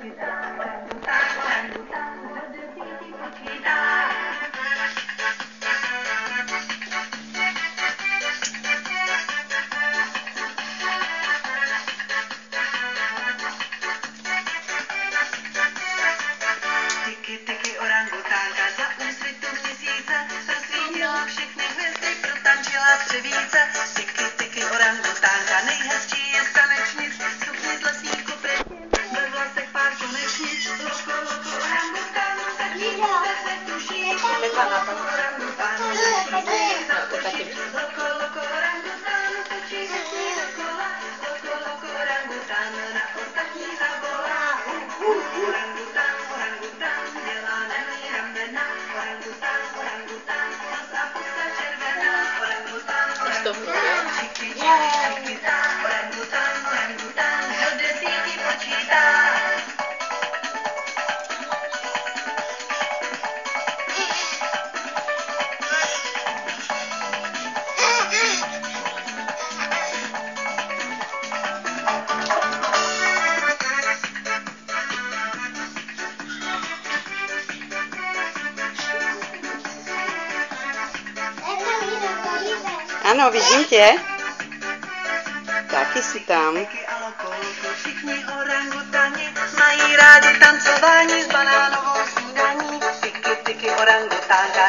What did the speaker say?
Thank you. Pegang apa? Aku takut. Stop. Yeah. Ano, vidím tě. Taky jsi tam. Všichni orangutani mají rádi tancování s banánovou snídaní. Tiki, tiki, orangutanga.